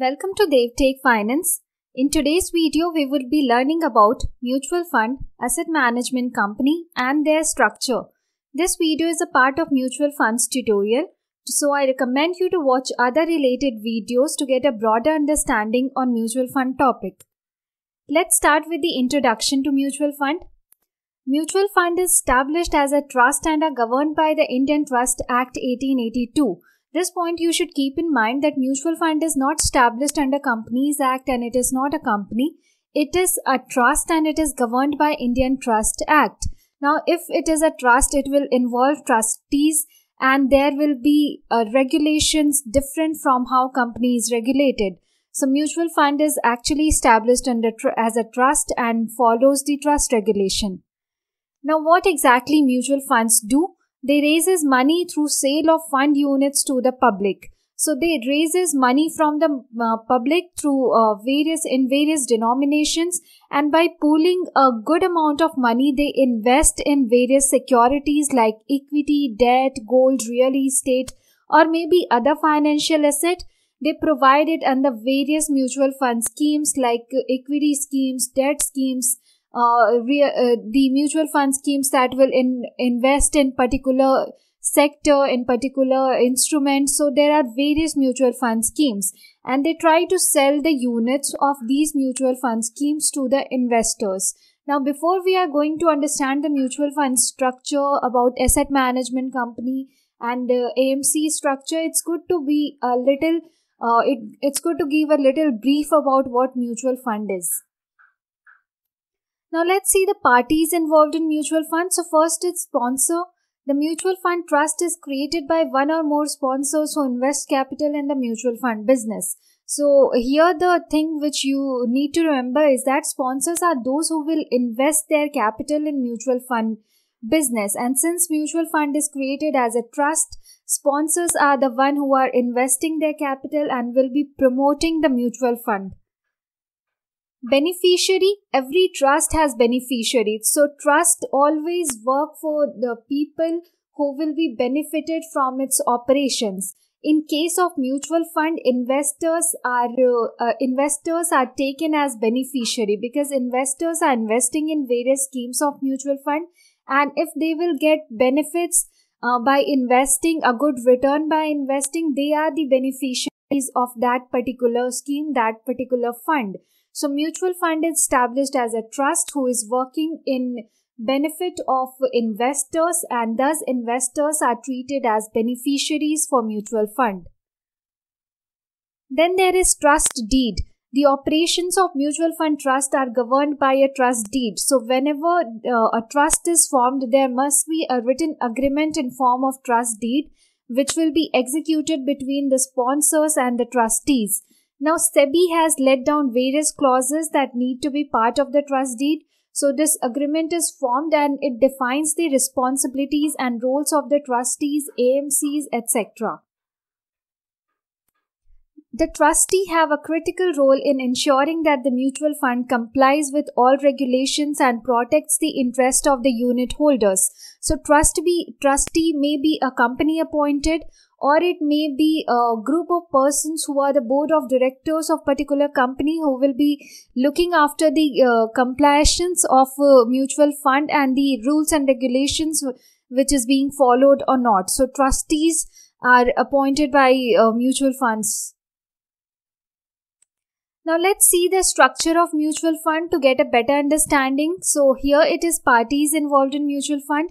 Welcome to DevTech Finance. In today's video, we will be learning about mutual fund, asset management company and their structure. This video is a part of mutual funds tutorial, so I recommend you to watch other related videos to get a broader understanding on mutual fund topic. Let's start with the introduction to mutual fund. Mutual fund is established as a trust and are governed by the Indian Trust Act 1882 this point you should keep in mind that mutual fund is not established under Companies Act and it is not a company. It is a trust and it is governed by Indian Trust Act. Now, if it is a trust, it will involve trustees and there will be uh, regulations different from how company is regulated. So, mutual fund is actually established under tr- as a trust and follows the trust regulation. Now, what exactly mutual funds do? They raises money through sale of fund units to the public. So they raises money from the uh, public through uh, various in various denominations. And by pooling a good amount of money they invest in various securities like equity debt gold real estate or maybe other financial asset. They provide it under various mutual fund schemes like equity schemes debt schemes uh, re- uh, the mutual fund schemes that will in- invest in particular sector in particular instruments. So there are various mutual fund schemes and they try to sell the units of these mutual fund schemes to the investors. Now before we are going to understand the mutual fund structure about asset management company and uh, amc structure it's good to be a little uh, it, it's good to give a little brief about what mutual fund is now let's see the parties involved in mutual fund. So first it's sponsor. The mutual fund trust is created by one or more sponsors who invest capital in the mutual fund business. So here the thing which you need to remember is that sponsors are those who will invest their capital in mutual fund business and since mutual fund is created as a trust sponsors are the one who are investing their capital and will be promoting the mutual fund beneficiary every trust has beneficiaries so trust always work for the people who will be benefited from its operations. In case of mutual fund investors are uh, uh, investors are taken as beneficiary because investors are investing in various schemes of mutual fund. And if they will get benefits uh, by investing a good return by investing they are the beneficiaries of that particular scheme that particular fund so mutual fund is established as a trust who is working in benefit of investors and thus investors are treated as beneficiaries for mutual fund. Then there is trust deed. The operations of mutual fund trust are governed by a trust deed. So whenever uh, a trust is formed, there must be a written agreement in form of trust deed which will be executed between the sponsors and the trustees. Now, SEBI has let down various clauses that need to be part of the trust deed. So, this agreement is formed and it defines the responsibilities and roles of the trustees, AMCs, etc. The trustee have a critical role in ensuring that the mutual fund complies with all regulations and protects the interest of the unit holders. So trustee, trustee may be a company appointed or it may be a group of persons who are the board of directors of particular company who will be looking after the uh, compliance of mutual fund and the rules and regulations which is being followed or not. So trustees are appointed by uh, mutual funds. Now let's see the structure of mutual fund to get a better understanding. So here it is parties involved in mutual fund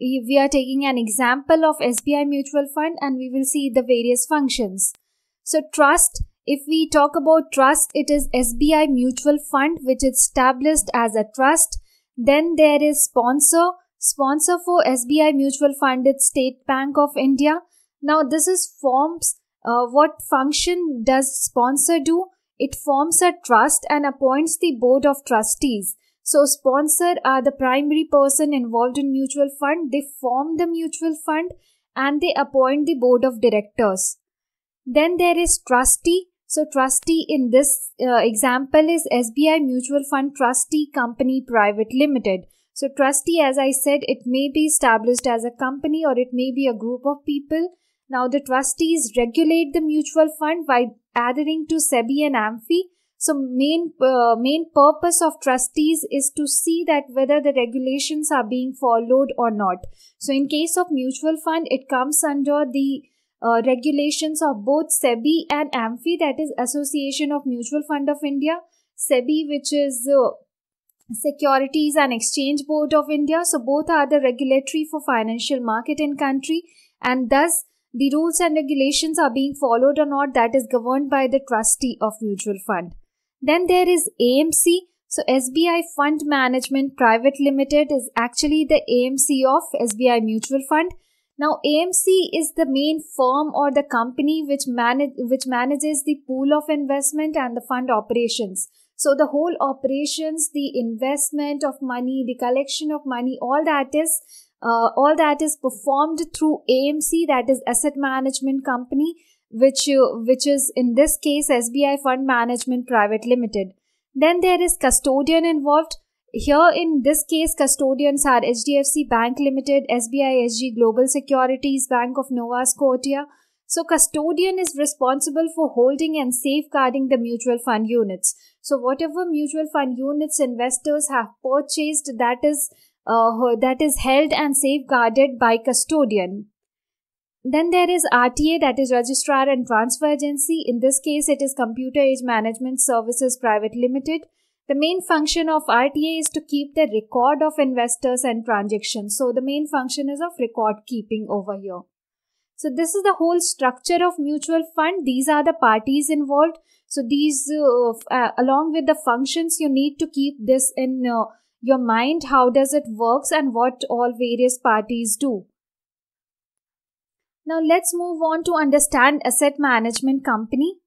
we are taking an example of SBI mutual fund and we will see the various functions. So trust, if we talk about trust, it is SBI mutual fund which is established as a trust. Then there is sponsor. Sponsor for SBI mutual fund is State Bank of India. Now this is forms. Uh, what function does sponsor do? It forms a trust and appoints the board of trustees. So sponsor are the primary person involved in mutual fund. They form the mutual fund and they appoint the board of directors. Then there is trustee. So trustee in this uh, example is SBI Mutual Fund Trustee Company Private Limited. So trustee, as I said, it may be established as a company or it may be a group of people Now, the trustees regulate the mutual fund by adhering to SEBI and AMFI. So, main uh, main purpose of trustees is to see that whether the regulations are being followed or not. So, in case of mutual fund, it comes under the uh, regulations of both SEBI and AMFI, that is Association of Mutual Fund of India. SEBI, which is uh, Securities and Exchange Board of India. So both are the regulatory for financial market in country and thus the rules and regulations are being followed or not that is governed by the trustee of mutual fund. Then there is AMC. So SBI Fund Management Private Limited is actually the AMC of SBI Mutual Fund. Now AMC is the main firm or the company which manage which manages the pool of investment and the fund operations. So the whole operations, the investment of money, the collection of money, all that is uh, all that is performed through AMC, that is Asset Management Company, which uh, which is in this case SBI Fund Management Private Limited. Then there is custodian involved. Here in this case, custodians are HDFC Bank Limited, SBI SG Global Securities, Bank of Nova Scotia. So custodian is responsible for holding and safeguarding the mutual fund units. So whatever mutual fund units investors have purchased, that is uh, that is held and safeguarded by custodian. Then there is RTA, that is Registrar and Transfer Agency. In this case, it is Computer Age Management Services Private Limited. The main function of RTA is to keep the record of investors and transactions. So the main function is of record keeping over here. So this is the whole structure of mutual fund. These are the parties involved. So these, uh, uh, along with the functions, you need to keep this in uh, your mind. How does it works and what all various parties do. Now let's move on to understand asset management company.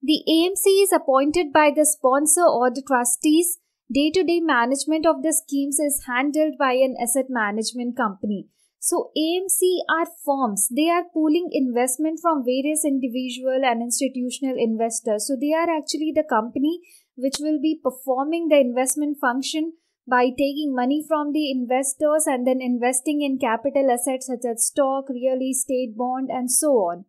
The AMC is appointed by the sponsor or the trustees. Day-to-day management of the schemes is handled by an asset management company. So AMC are firms. They are pooling investment from various individual and institutional investors. So they are actually the company which will be performing the investment function by taking money from the investors and then investing in capital assets such as stock, real estate, bond, and so on.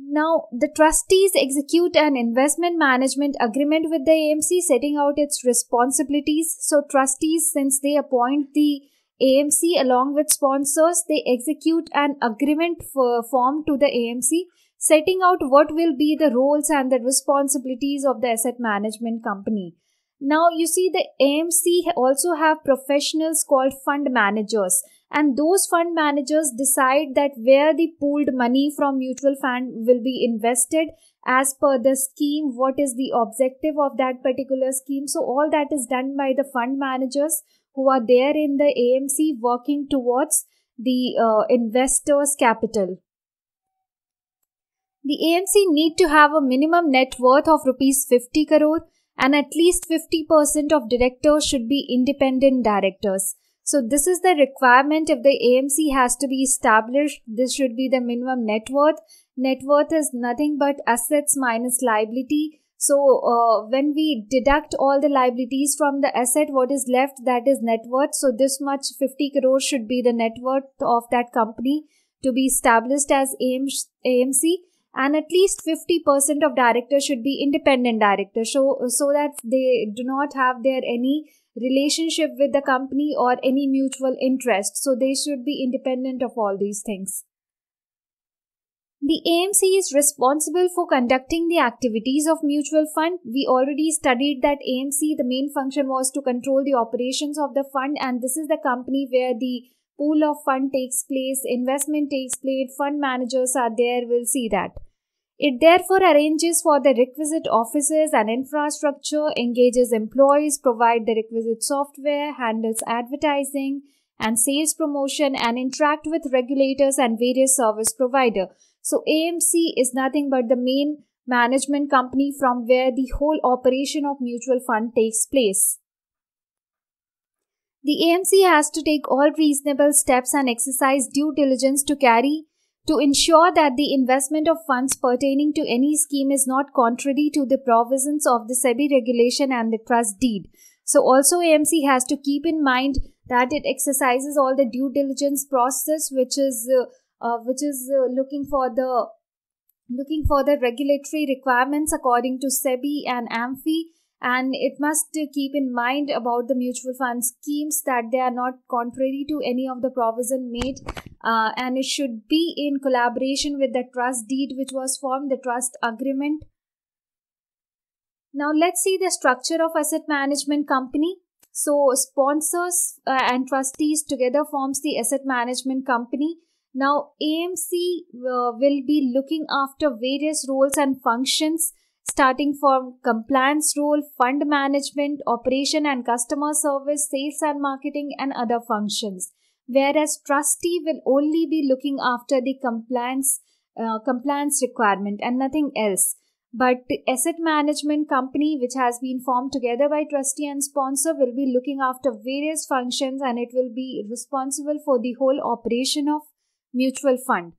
Now, the trustees execute an investment management agreement with the AMC setting out its responsibilities. So, trustees, since they appoint the AMC, along with sponsors, they execute an agreement for, form to the AMC, setting out what will be the roles and the responsibilities of the asset management company. Now, you see, the AMC also have professionals called fund managers, and those fund managers decide that where the pooled money from mutual fund will be invested as per the scheme, what is the objective of that particular scheme. So, all that is done by the fund managers who are there in the AMC working towards the uh, investors' capital. The AMC need to have a minimum net worth of rupees 50 crore and at least 50% of directors should be independent directors. So this is the requirement if the AMC has to be established. This should be the minimum net worth. Net worth is nothing but assets minus liability. So uh, when we deduct all the liabilities from the asset, what is left that is net worth. So this much 50 crores should be the net worth of that company to be established as AMC and at least 50% of directors should be independent directors. So, so that they do not have their any relationship with the company or any mutual interest. So they should be independent of all these things. The AMC is responsible for conducting the activities of mutual fund. We already studied that AMC, the main function was to control the operations of the fund. And this is the company where the pool of fund takes place, investment takes place, fund managers are there, we'll see that. It therefore arranges for the requisite offices and infrastructure, engages employees, provide the requisite software, handles advertising and sales promotion and interact with regulators and various service provider. So AMC is nothing but the main management company from where the whole operation of mutual fund takes place. The AMC has to take all reasonable steps and exercise due diligence to carry to ensure that the investment of funds pertaining to any scheme is not contrary to the provisions of the SEBI regulation and the trust deed. So also AMC has to keep in mind that it exercises all the due diligence process which is uh, uh, which is uh, looking for the looking for the regulatory requirements according to SEBI and AMFI and it must keep in mind about the mutual fund schemes that they are not contrary to any of the provision made uh, and it should be in collaboration with the trust deed which was formed the trust agreement. Now let's see the structure of asset management company. So sponsors uh, and trustees together forms the asset management company. Now amc uh, will be looking after various roles and functions starting from compliance role, fund management, operation and customer service, sales and marketing, and other functions. Whereas trustee will only be looking after the compliance uh, compliance requirement and nothing else. But asset management company, which has been formed together by trustee and sponsor, will be looking after various functions and it will be responsible for the whole operation of mutual fund.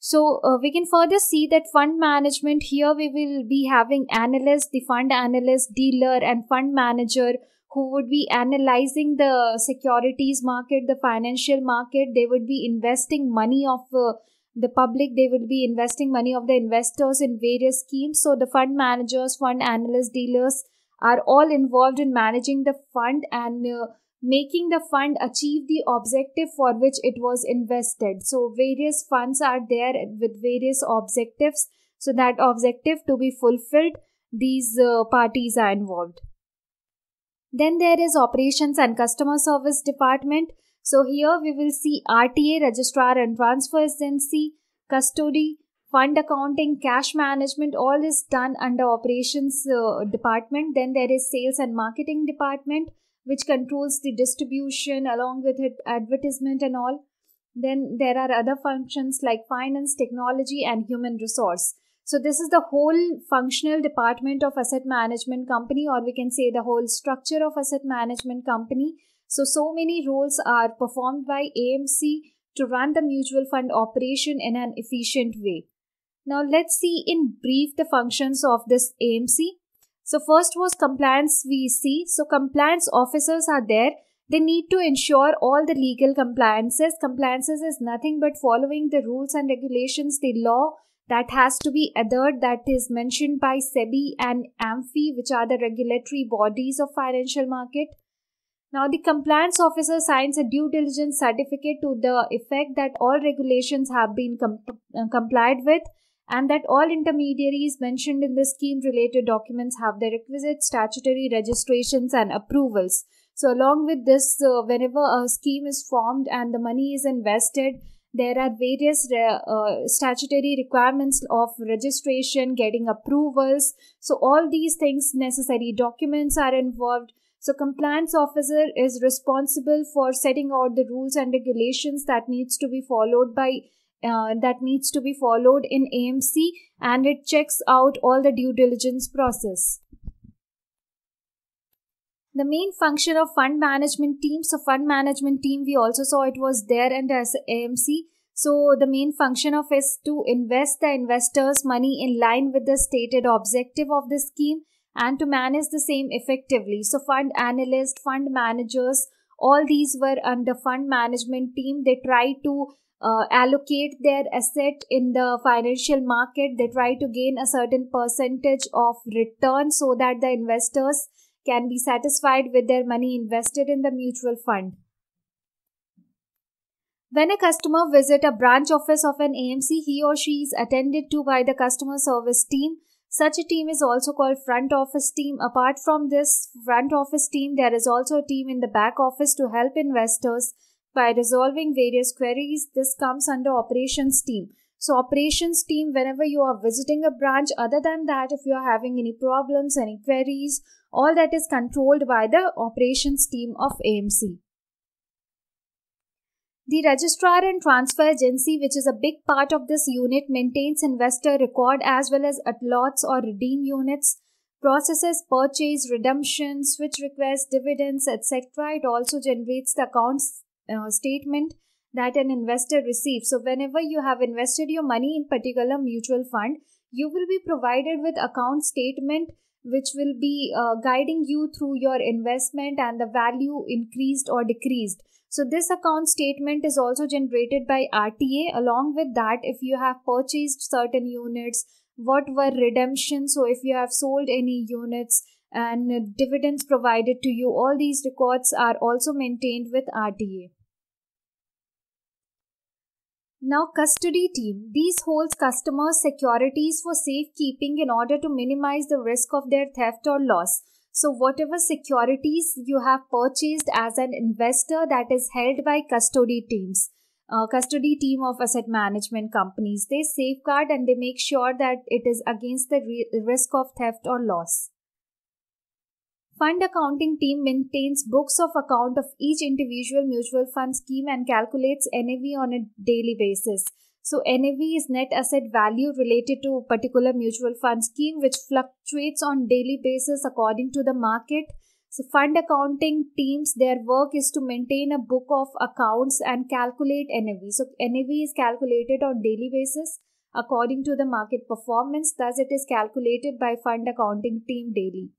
So uh, we can further see that fund management here we will be having analyst, the fund analyst, dealer and fund manager who would be analyzing the securities market, the financial market. They would be investing money of uh, the public. They would be investing money of the investors in various schemes. So the fund managers, fund analysts, dealers are all involved in managing the fund and uh, making the fund achieve the objective for which it was invested. So various funds are there with various objectives. So that objective to be fulfilled, these uh, parties are involved. Then there is operations and customer service department. So here we will see RTA, registrar and transfer agency, custody, fund accounting, cash management, all is done under operations uh, department. Then there is sales and marketing department which controls the distribution along with it advertisement and all then there are other functions like finance technology and human resource. So this is the whole functional department of asset management company or we can say the whole structure of asset management company. So so many roles are performed by amc to run the mutual fund operation in an efficient way. Now let's see in brief the functions of this amc so first was compliance VC. So compliance officers are there. They need to ensure all the legal compliances. Compliances is nothing but following the rules and regulations, the law that has to be adhered that is mentioned by SEBI and AMFI, which are the regulatory bodies of financial market. Now, the compliance officer signs a due diligence certificate to the effect that all regulations have been uh, complied with and that all intermediaries mentioned in the scheme related documents have the requisite statutory registrations and approvals. So, along with this, uh, whenever a scheme is formed and the money is invested, there are various uh, statutory requirements of registration, getting approvals. So, all these things, necessary documents are involved. So, compliance officer is responsible for setting out the rules and regulations that needs to be followed by uh, that needs to be followed in AMC and it checks out all the due diligence process. The main function of fund management team. So, fund management team, we also saw it was there and as AMC. So, the main function of is to invest the investors' money in line with the stated objective of the scheme and to manage the same effectively. So, fund analysts, fund managers, all these were under fund management team. They try to uh, allocate their asset in the financial market. They try to gain a certain percentage of return so that the investors can be satisfied with their money invested in the mutual fund. When a customer visit a branch office of an amc he or she is attended to by the customer service team such a team is also called front office team apart from this front office team there is also a team in the back office to help investors by resolving various queries. This comes under operations team. So operations team, whenever you are visiting a branch, other than that, if you are having any problems, any queries, all that is controlled by the operations team of AMC. The registrar and transfer agency, which is a big part of this unit, maintains investor record as well as at lots or redeem units, processes purchase, redemption, switch requests, dividends, etc. It also generates the accounts uh, statement that an investor receives. So whenever you have invested your money in particular mutual fund, you will be provided with account statement which will be uh, guiding you through your investment and the value increased or decreased. So this account statement is also generated by RTA. Along with that, if you have purchased certain units, what were redemptions? So if you have sold any units and dividends provided to you, all these records are also maintained with RTA. Now, custody team. These holds customers' securities for safekeeping in order to minimize the risk of their theft or loss. So, whatever securities you have purchased as an investor that is held by custody teams, uh, custody team of asset management companies, they safeguard and they make sure that it is against the re- risk of theft or loss. Fund accounting team maintains books of account of each individual mutual fund scheme and calculates NAV on a daily basis. So NAV is net asset value related to a particular mutual fund scheme which fluctuates on daily basis according to the market. So fund accounting teams their work is to maintain a book of accounts and calculate NAV. So NAV is calculated on daily basis according to the market performance thus it is calculated by fund accounting team daily.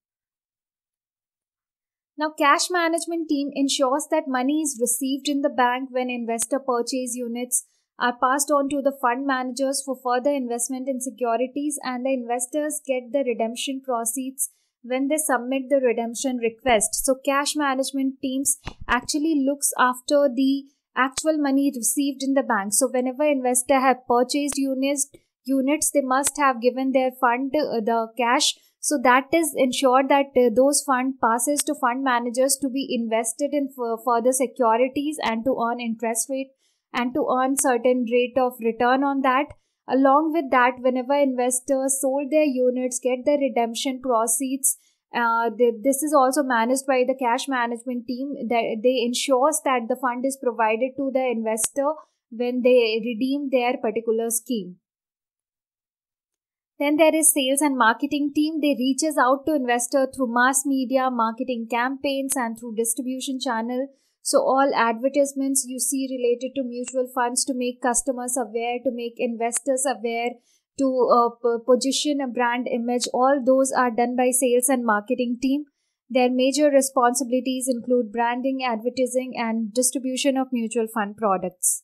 Now, cash management team ensures that money is received in the bank when investor purchase units are passed on to the fund managers for further investment in securities and the investors get the redemption proceeds when they submit the redemption request. So cash management teams actually looks after the actual money received in the bank. So whenever investor have purchased units, units they must have given their fund uh, the cash so that is ensured that uh, those fund passes to fund managers to be invested in f- further securities and to earn interest rate and to earn certain rate of return on that. Along with that whenever investors sold their units get the redemption proceeds uh, they, this is also managed by the cash management team. That they ensures that the fund is provided to the investor when they redeem their particular scheme then there is sales and marketing team. They reaches out to investor through mass media, marketing campaigns, and through distribution channel. So all advertisements you see related to mutual funds to make customers aware, to make investors aware, to uh, position a brand image, all those are done by sales and marketing team. Their major responsibilities include branding, advertising, and distribution of mutual fund products.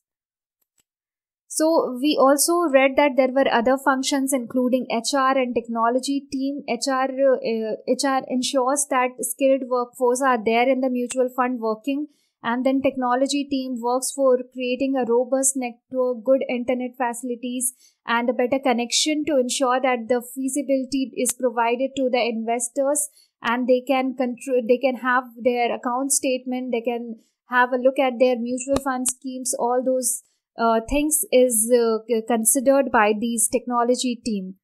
So we also read that there were other functions including HR and technology team. HR uh, HR ensures that skilled workforce are there in the mutual fund working. And then technology team works for creating a robust network, good internet facilities and a better connection to ensure that the feasibility is provided to the investors. And they can control they can have their account statement, they can have a look at their mutual fund schemes, all those uh, things is uh, considered by these technology team.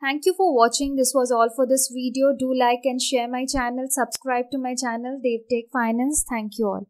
Thank you for watching. This was all for this video. Do like and share my channel. Subscribe to my channel, Dev Take Finance. Thank you all.